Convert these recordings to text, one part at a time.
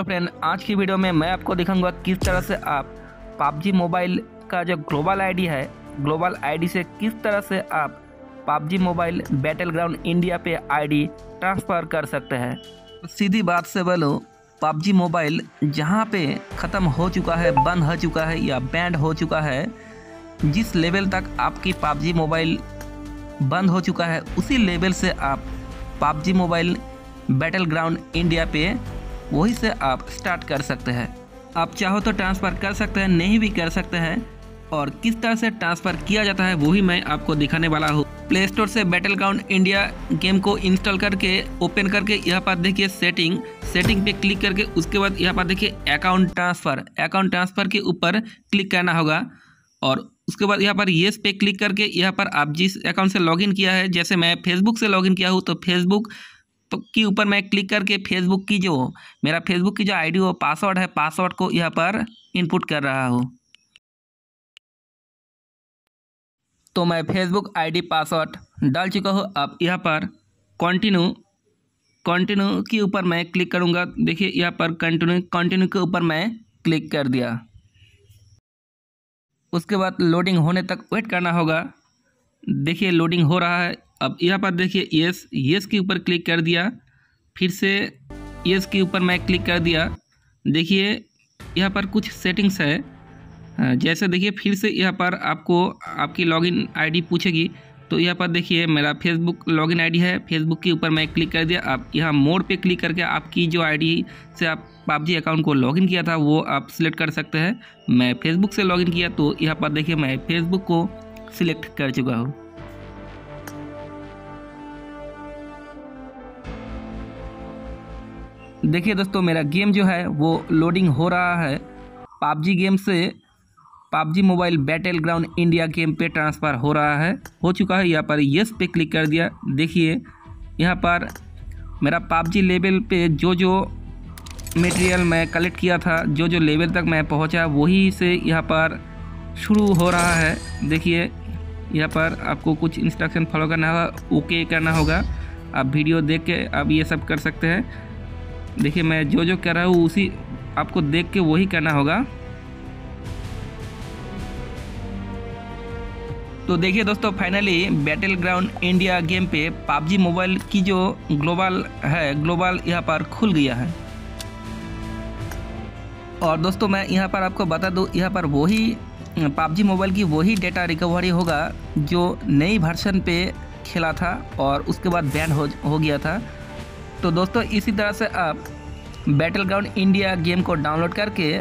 तो फ्रेंड आज की वीडियो में मैं आपको दिखाऊँगा किस तरह से आप पबजी मोबाइल का जो ग्लोबल आईडी है ग्लोबल आईडी से किस तरह से आप PUBG mobile battle ground India पे आईडी ट्रांसफ़र कर सकते हैं। सीधी बात से बोलो पबजी मोबाइल जहाँ पे ख़त्म हो चुका है, बंद हो चुका है या बैंड हो चुका है, जिस लेवल तक आपकी पबजी मोबाइल बंद हो चुका है, उसी लेवल से आप PUBG mobile battle ground India पे वही से आप स्टार्ट कर सकते हैं। आप चाहो तो ट्रांसफ़र कर सकते हैं, नहीं भी कर सकते हैं। और किस तरह से ट्रांसफ़र किया जाता है, वही मैं आपको दिखाने वाला हूँ। प्ले स्टोर से बैटल ग्राउंड इंडिया गेम को इंस्टॉल करके ओपन करके, यहाँ पर देखिए सेटिंग सेटिंग पे क्लिक करके, उसके बाद यहाँ पर देखिए अकाउंट ट्रांसफ़र अकाउंट ट्रांसफ़र के ऊपर क्लिक करना होगा। और उसके बाद यहाँ पर येस पे क्लिक करके, यहाँ पर आप जिस अकाउंट से लॉगिन किया है, जैसे मैं फेसबुक से लॉगिन किया हूँ तो फेसबुक के ऊपर मैं क्लिक करके फेसबुक की जो, मेरा फेसबुक की जो आईडी वो पासवर्ड है पासवर्ड को यहाँ पर इनपुट कर रहा हूँ। तो मैं फेसबुक आईडी पासवर्ड डाल चुका हूँ। अब यहाँ पर कंटिन्यू कंटिन्यू के ऊपर मैं क्लिक करूँगा। देखिए, यहाँ पर कंटिन्यू कंटिन्यू के ऊपर मैं क्लिक कर दिया। उसके बाद लोडिंग होने तक वेट करना होगा। देखिए लोडिंग हो रहा है। अब यहाँ पर देखिए यस यस के ऊपर क्लिक कर दिया। फिर से यस के ऊपर मैं क्लिक कर दिया। देखिए, यहाँ पर कुछ सेटिंग्स है। जैसे देखिए, फिर से यहाँ पर आपको आपकी लॉगिन आईडी पूछेगी। तो यहाँ पर देखिए, मेरा फेसबुक लॉगिन आईडी है। फेसबुक के ऊपर मैं क्लिक कर दिया। आप यहाँ मोड पे क्लिक करके आपकी जो आईडी से आप पबजी अकाउंट को लॉगिन किया था, वो आप सिलेक्ट कर सकते हैं। मैं फेसबुक से लॉगिन किया तो यहाँ पर देखिए, मैं फेसबुक को सिलेक्ट कर चुका हूँ। देखिए दोस्तों, मेरा गेम जो है, वो लोडिंग हो रहा है। पबजी गेम से PUBG mobile battle ground India game पे ट्रांसफ़र हो रहा है। हो चुका है, यहाँ पर यस पे क्लिक कर दिया। देखिए, यहाँ पर मेरा पबजी लेवल पे जो जो मटेरियल मैं कलेक्ट किया था जो जो लेवल तक मैं पहुँचा, वही से यहाँ पर शुरू हो रहा है। देखिए, यहाँ पर आपको कुछ इंस्ट्रक्शन फॉलो करना होगा ओके करना होगा। आप वीडियो देख के आप ये सब कर सकते हैं। देखिए, मैं जो जो कह रहा हूँ, उसी आपको देख के वही करना होगा। तो देखिए दोस्तों finally battle ground India game पे पबजी मोबाइल की जो ग्लोबल है ग्लोबल यहाँ पर खुल गया है। और दोस्तों, मैं यहाँ पर आपको बता दूँ, यहाँ पर वही पबजी मोबाइल की वही डेटा रिकवरी होगा जो नई वर्सन पे खेला था और उसके बाद बैन हो हो गया था। तो दोस्तों, इसी तरह से आप बैटल ग्राउंड इंडिया गेम को डाउनलोड करके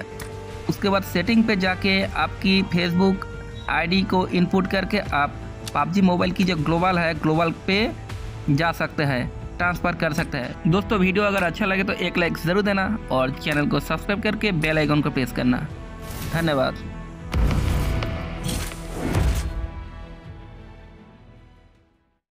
उसके बाद सेटिंग पे जाके आपकी फेसबुक आईडी को इनपुट करके आप पबजी मोबाइल की जो ग्लोबल है ग्लोबल पे जा सकते हैं ट्रांसफ़र कर सकते हैं। दोस्तों, वीडियो अगर अच्छा लगे तो एक लाइक ज़रूर देना और चैनल को सब्सक्राइब करके बेल आइकन को प्रेस करना। धन्यवाद।